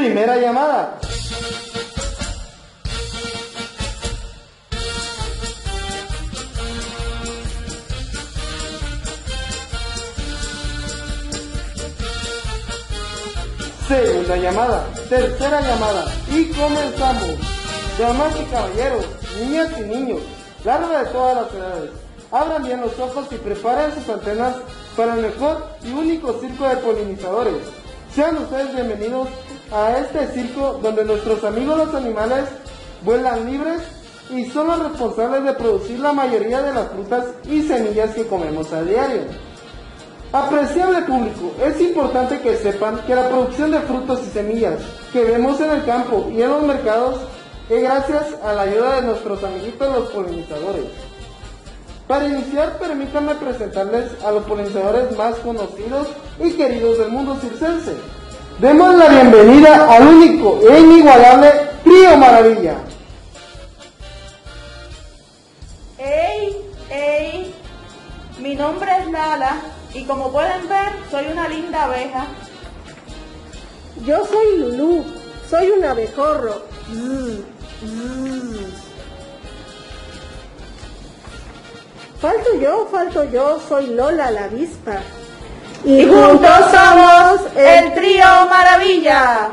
Primera llamada. Segunda llamada, tercera llamada y comenzamos. Damas y caballeros, niñas y niños, larga de todas las edades, abran bien los ojos y preparen sus antenas para el mejor y único circo de polinizadores. Sean ustedes bienvenidos a este circo donde nuestros amigos los animales vuelan libres y son los responsables de producir la mayoría de las frutas y semillas que comemos a diario. Apreciable público, es importante que sepan que la producción de frutos y semillas que vemos en el campo y en los mercados es gracias a la ayuda de nuestros amiguitos los polinizadores. Para iniciar, permítanme presentarles a los polinizadores más conocidos y queridos del mundo circense. Demos la bienvenida al único e inigualable Trío Maravilla. ¡Ey! ¡Ey! Mi nombre es Lala y como pueden ver soy una linda abeja. Yo soy Lulú, soy un abejorro. Mm, mm. Falto yo, falto yo, soy Lola la avispa. Y juntos somos el Trío Maravilla.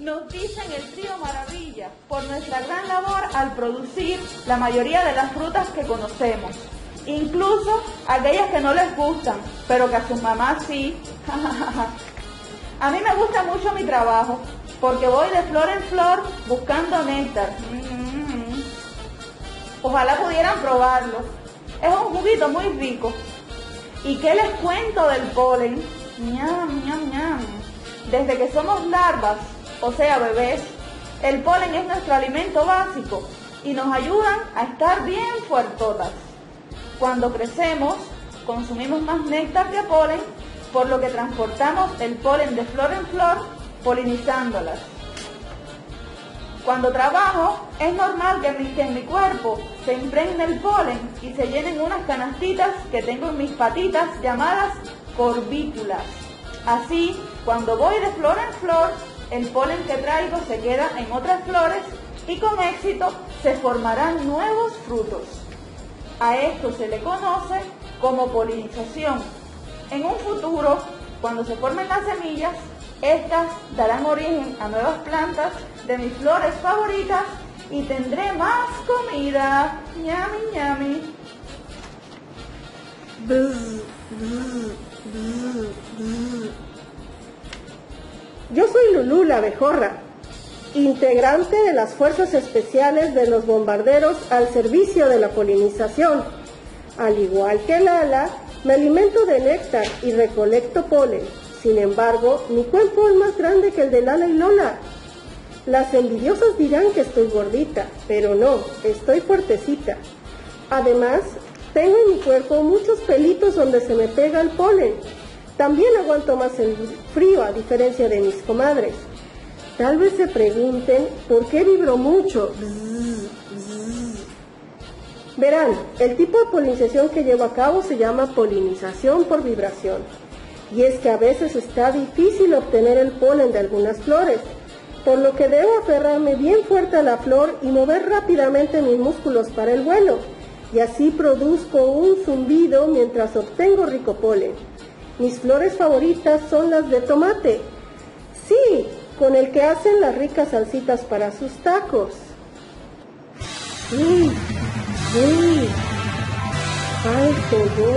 Nos dicen el Trío Maravilla por nuestra gran labor al producir la mayoría de las frutas que conocemos. Incluso aquellas que no les gustan, pero que a sus mamás sí. a mí me gusta mucho mi trabajo, porque voy de flor en flor buscando néctar. Mm. Ojalá pudieran probarlo. Es un juguito muy rico. ¿Y qué les cuento del polen? Ñam, ñam, ñam. Desde que somos larvas, o sea, bebés, el polen es nuestro alimento básico y nos ayudan a estar bien fuertotas. Cuando crecemos, consumimos más néctar que polen, por lo que transportamos el polen de flor en flor, polinizándolas. Cuando trabajo, es normal que en, mi, que en mi cuerpo se impregne el polen y se llenen unas canastitas que tengo en mis patitas llamadas corbículas. Así, cuando voy de flor en flor, el polen que traigo se queda en otras flores y con éxito se formarán nuevos frutos. A esto se le conoce como polinización. En un futuro, cuando se formen las semillas, estas darán origen a nuevas plantas de mis flores favoritas y tendré más comida. Ñami, ñami. Yo soy Lulú la abejorra, integrante de las fuerzas especiales de los bombarderos al servicio de la polinización. Al igual que Lala, me alimento de néctar y recolecto polen. Sin embargo, mi cuerpo es más grande que el de Lala y Lola. Las envidiosas dirán que estoy gordita, pero no, estoy fuertecita. Además, tengo en mi cuerpo muchos pelitos donde se me pega el polen. También aguanto más el frío a diferencia de mis comadres. Tal vez se pregunten por qué vibro mucho. Verán, el tipo de polinización que llevo a cabo se llama polinización por vibración. Y es que a veces está difícil obtener el polen de algunas flores, por lo que debo aferrarme bien fuerte a la flor y mover rápidamente mis músculos para el vuelo. Y así produzco un zumbido mientras obtengo rico polen. Mis flores favoritas son las de tomate. Sí, con el que hacen las ricas salsitas para sus tacos. Sí, sí. Falto yo.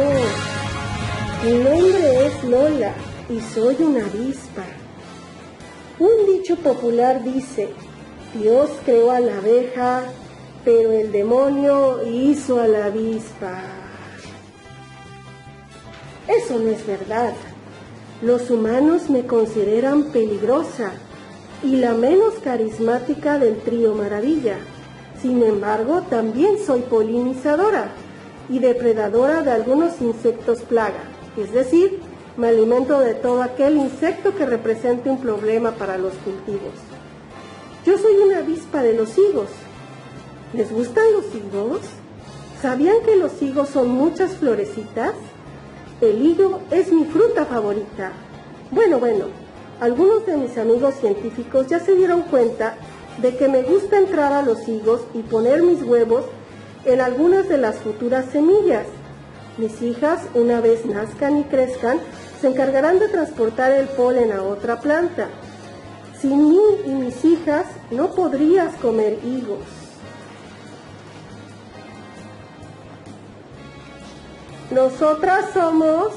Mi nombre es Lola y soy una avispa. Un dicho popular dice, Dios creó a la abeja, pero el demonio hizo a la avispa. Eso no es verdad. Los humanos me consideran peligrosa y la menos carismática del trío Maravilla. Sin embargo, también soy polinizadora y depredadora de algunos insectos plaga, es decir, me alimento de todo aquel insecto que represente un problema para los cultivos. Yo soy una avispa de los higos. ¿Les gustan los higos? ¿Sabían que los higos son muchas florecitas? El higo es mi fruta favorita. Bueno, bueno, algunos de mis amigos científicos ya se dieron cuenta de que me gusta entrar a los higos y poner mis huevos en algunas de las futuras semillas. Mis hijas, una vez nazcan y crezcan, se encargarán de transportar el polen a otra planta. Sin mí y mis hijas no podrías comer higos. Nosotras somos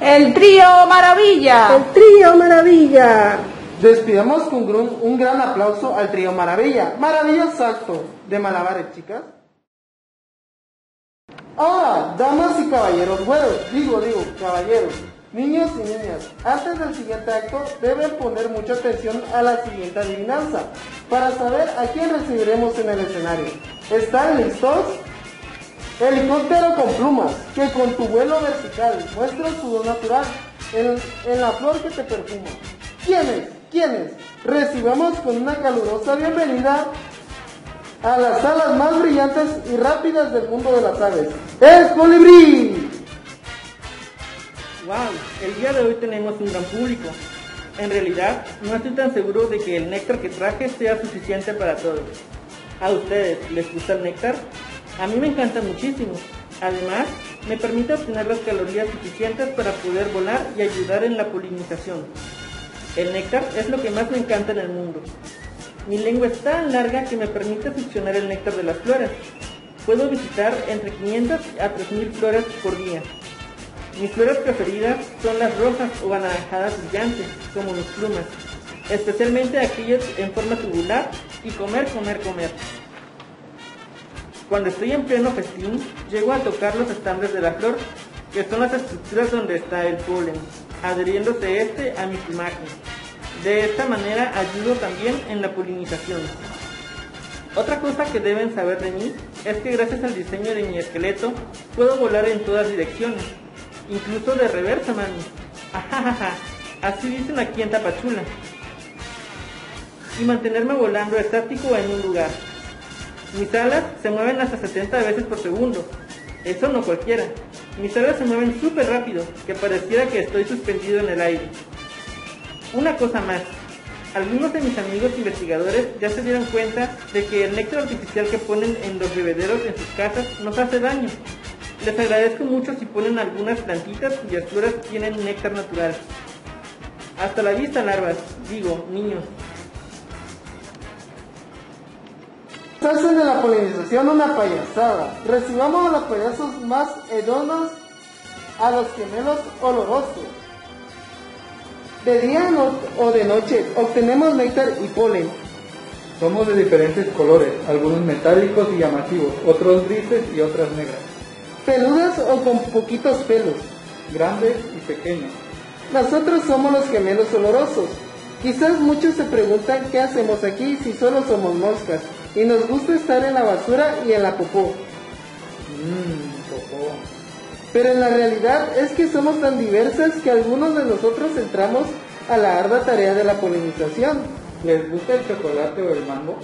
el trío Maravilla. el trío Maravilla. Despidamos con un, un gran aplauso al trío Maravilla. Maravilloso acto de malabares, chicas. Ahora, damas y caballeros, bueno, digo, digo, caballeros, niños y niñas, antes del siguiente acto deben poner mucha atención a la siguiente adivinanza para saber a quién recibiremos en el escenario. ¿Están listos? Helicóptero con plumas, que con tu vuelo vertical muestra su don natural en, en la flor que te perfuma. ¿Quiénes? ¿Quiénes? Recibamos con una calurosa bienvenida a las alas más brillantes y rápidas del mundo de las aves. ¡Es colibrí! Wow, el día de hoy tenemos un gran público. En realidad, no estoy tan seguro de que el néctar que traje sea suficiente para todos. ¿A ustedes les gusta el néctar? A mí me encanta muchísimo. Además, me permite obtener las calorías suficientes para poder volar y ayudar en la polinización. El néctar es lo que más me encanta en el mundo. Mi lengua es tan larga que me permite succionar el néctar de las flores. Puedo visitar entre 500 a 3000 flores por día. Mis flores preferidas son las rojas o anaranjadas brillantes, como mis plumas, especialmente aquellas en forma tubular y comer, comer, comer. Cuando estoy en pleno festín, llego a tocar los estambres de la flor, que son las estructuras donde está el polen, adheriéndose este a mi plumaje. De esta manera ayudo también en la polinización. Otra cosa que deben saber de mí es que gracias al diseño de mi esqueleto puedo volar en todas direcciones, incluso de reversa, mami. Ajajaja, así dicen aquí en Tapachula. Y mantenerme volando estático en un lugar. Mis alas se mueven hasta 70 veces por segundo. Eso no cualquiera. Mis alas se mueven súper rápido, que pareciera que estoy suspendido en el aire. Una cosa más. Algunos de mis amigos investigadores ya se dieron cuenta de que el néctar artificial que ponen en los bebederos en sus casas nos hace daño. Les agradezco mucho si ponen algunas plantitas cuyas flores tienen néctar natural. Hasta la vista, larvas. Digo, niños. Hacen de la polinización una payasada. Recibamos a los payasos más hedondos, a los gemelos olorosos. De día o de noche obtenemos néctar y polen. Somos de diferentes colores, algunos metálicos y llamativos, otros grises y otras negras, Peludas o con poquitos pelos. grandes y pequeños. Nosotros somos los gemelos olorosos. Quizás muchos se preguntan qué hacemos aquí si solo somos moscas y nos gusta estar en la basura y en la popó. Mmm, popó. Pero en la realidad es que somos tan diversas que algunos de nosotros entramos a la ardua tarea de la polinización. ¿Les gusta el chocolate o el mango?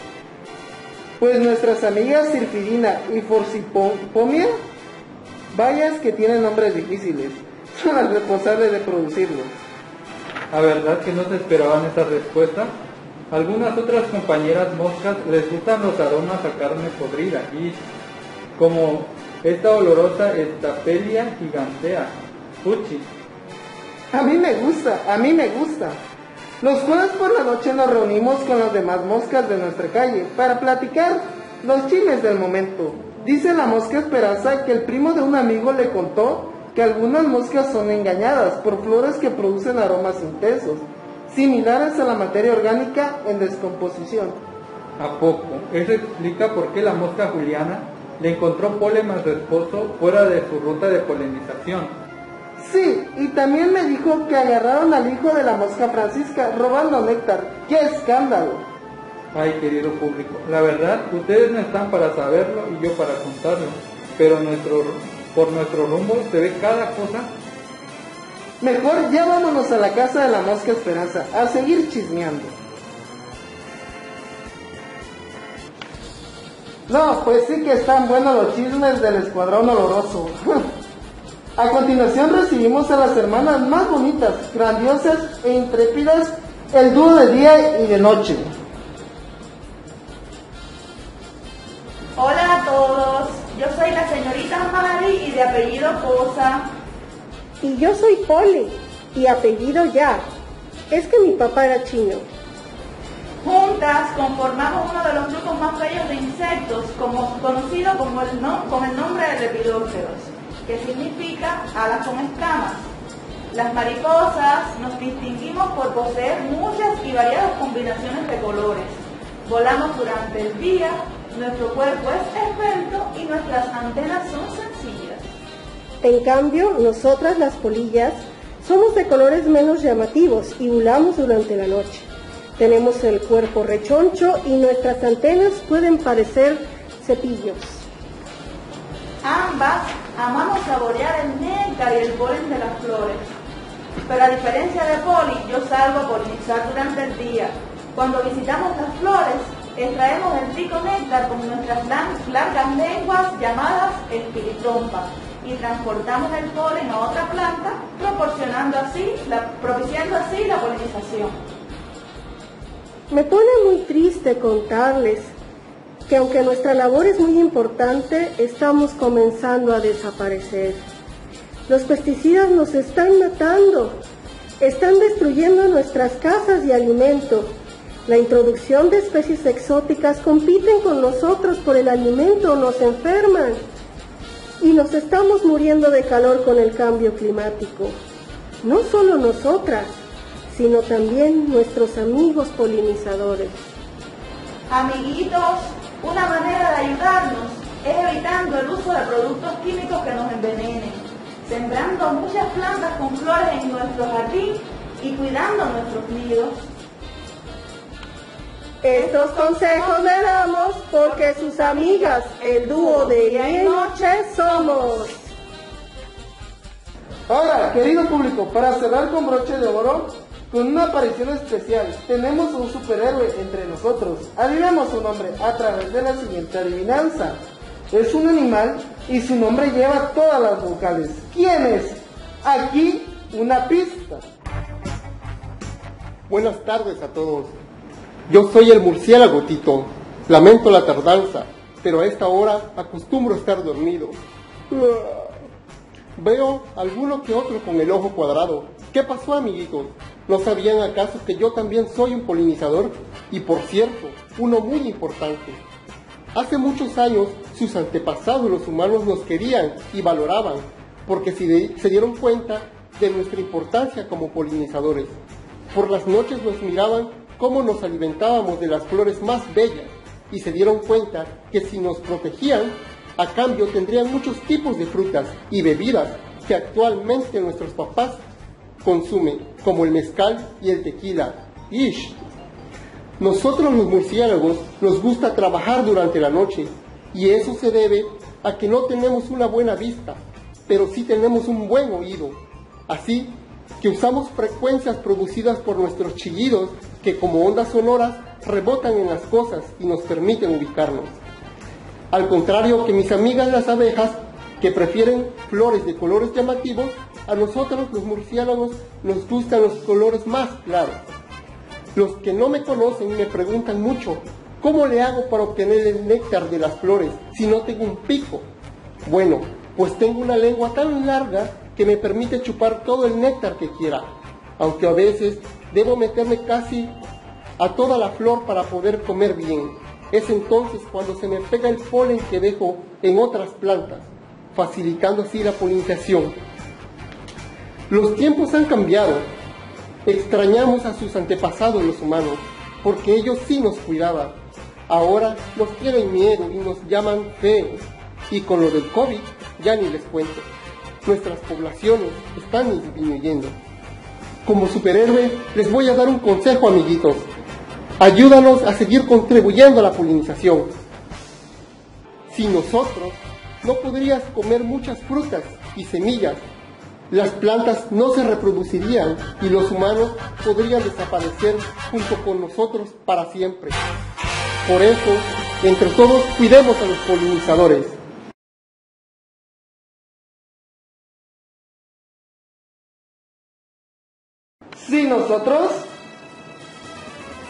Pues nuestras amigas Sirfidina y Forcipomia, vayas que tienen nombres difíciles, son las responsables de producirlos. ¿A verdad que no se esperaban esa respuesta? Algunas otras compañeras moscas les gustan los aromas a carne podrida y como esta olorosa estapelia gigantea, fuchi. A mí me gusta, a mí me gusta. Los jueves por la noche nos reunimos con las demás moscas de nuestra calle para platicar los chismes del momento. Dice la mosca Esperanza que el primo de un amigo le contó que algunas moscas son engañadas por flores que producen aromas intensos, similares a la materia orgánica en descomposición. ¿A poco? Eso explica por qué la mosca Juliana le encontró polen a su esposo fuera de su ruta de polinización. Sí, y también me dijo que agarraron al hijo de la mosca Francisca robando néctar. ¡Qué escándalo! Ay, querido público, la verdad, ustedes no están para saberlo y yo para contarlo, pero nuestro, por nuestro rumbo se ve cada cosa. Mejor ya vámonos a la casa de la mosca Esperanza a seguir chismeando. No, pues sí que están buenos los chismes del escuadrón oloroso. a continuación recibimos a las hermanas más bonitas, grandiosas e intrépidas el dúo de día y de noche. Hola a todos, yo soy la señorita Mari y de apellido Cosa. Y yo soy Poli y apellido Ya. Es que mi papá era chino. Juntas conformamos uno de los grupos más bellos de insectos, como, conocido como el con el nombre de lepidópteros, que significa alas con escamas. Las mariposas nos distinguimos por poseer muchas y variadas combinaciones de colores. Volamos durante el día, nuestro cuerpo es esbelto y nuestras antenas son sencillas. En cambio, nosotras las polillas somos de colores menos llamativos y volamos durante la noche. Tenemos el cuerpo rechoncho y nuestras antenas pueden parecer cepillos. Ambas amamos saborear el néctar y el polen de las flores. Pero a diferencia de Poli, yo salgo a polinizar durante el día. Cuando visitamos las flores, extraemos el rico néctar con nuestras largas lenguas llamadas espiritrompa y transportamos el polen a otra planta, proporcionando así, propiciando así la polinización. Me pone muy triste contarles que aunque nuestra labor es muy importante, estamos comenzando a desaparecer. Los pesticidas nos están matando, están destruyendo nuestras casas y alimento. La introducción de especies exóticas compiten con nosotros por el alimento, nos enferman nos estamos muriendo de calor con el cambio climático. No solo nosotras, sino también nuestros amigos polinizadores. Amiguitos, una manera de ayudarnos es evitando el uso de productos químicos que nos envenenen, sembrando muchas plantas con flores en nuestro jardín y cuidando nuestros nidos. Estos consejos le damos porque sus amigas, el dúo de día y noche, somos. Ahora, querido público, para cerrar con broche de oro, con una aparición especial, tenemos un superhéroe entre nosotros. Adivinamos su nombre a través de la siguiente adivinanza. Es un animal y su nombre lleva todas las vocales. ¿Quién es? Aquí una pista. Buenas tardes a todos. Yo soy el murciélago Tito. Lamento la tardanza, pero a esta hora acostumbro estar dormido. Veo alguno que otro con el ojo cuadrado. ¿Qué pasó, amiguitos? ¿No sabían acaso que yo también soy un polinizador? Y por cierto, uno muy importante. Hace muchos años, sus antepasados, los humanos, nos querían y valoraban, porque se dieron cuenta de nuestra importancia como polinizadores. Por las noches nos miraban cómo nos alimentábamos de las flores más bellas y se dieron cuenta que si nos protegían, a cambio tendrían muchos tipos de frutas y bebidas que actualmente nuestros papás consumen, como el mezcal y el tequila. Ish. Nosotros los murciélagos nos gusta trabajar durante la noche y eso se debe a que no tenemos una buena vista, pero sí tenemos un buen oído. Así que usamos frecuencias producidas por nuestros chillidos que como ondas sonoras rebotan en las cosas y nos permiten ubicarnos. Al contrario que mis amigas las abejas, que prefieren flores de colores llamativos, a nosotros los murciélagos nos gustan los colores más claros. Los que no me conocen me preguntan mucho, ¿cómo le hago para obtener el néctar de las flores si no tengo un pico? Bueno, pues tengo una lengua tan larga que me permite chupar todo el néctar que quiera, aunque a veces debo meterme casi a toda la flor para poder comer bien. Es entonces cuando se me pega el polen que dejo en otras plantas, facilitando así la polinización. Los tiempos han cambiado. Extrañamos a sus antepasados los humanos, porque ellos sí nos cuidaban. Ahora nos tienen miedo y nos llaman feos. Y con lo del COVID ya ni les cuento. Nuestras poblaciones están disminuyendo. Como superhéroe, les voy a dar un consejo, amiguitos. Ayúdanos a seguir contribuyendo a la polinización. Sin nosotros, no podrías comer muchas frutas y semillas. Las plantas no se reproducirían y los humanos podrían desaparecer junto con nosotros para siempre. Por eso, entre todos, cuidemos a los polinizadores. Si nosotros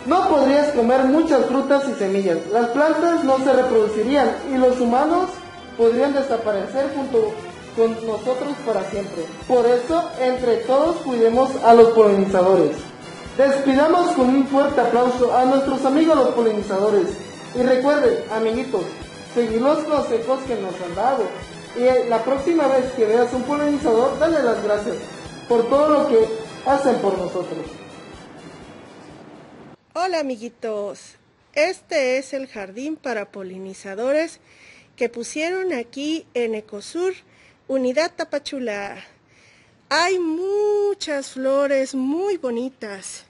no podrías comer muchas frutas y semillas. Las plantas no se reproducirían y los humanos podrían desaparecer junto con nosotros para siempre. Por eso, entre todos cuidemos a los polinizadores. Despidamos con un fuerte aplauso a nuestros amigos los polinizadores. Y recuerden, amiguitos, seguir los consejos que nos han dado. Y la próxima vez que veas un polinizador, dale las gracias por todo lo que hacen por nosotros. Hola amiguitos, este es el jardín para polinizadores que pusieron aquí en Ecosur, Unidad Tapachula. Hay muchas flores muy bonitas,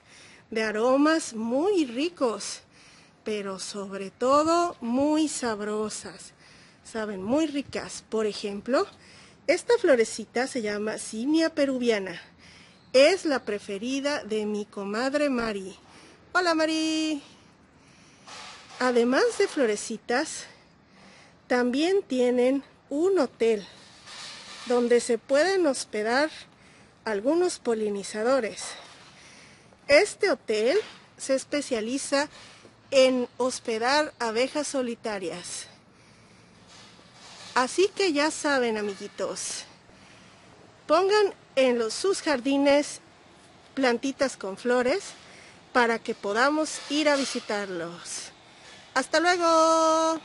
de aromas muy ricos, pero sobre todo muy sabrosas. Saben, muy ricas. Por ejemplo, esta florecita se llama Simia peruviana. Es la preferida de mi comadre Mari. Hola Mari. Además de florecitas, también tienen un hotel donde se pueden hospedar algunos polinizadores. Este hotel se especializa en hospedar abejas solitarias. Así que ya saben, amiguitos, pongan en sus jardines plantitas con flores para que podamos ir a visitarlos. Hasta luego.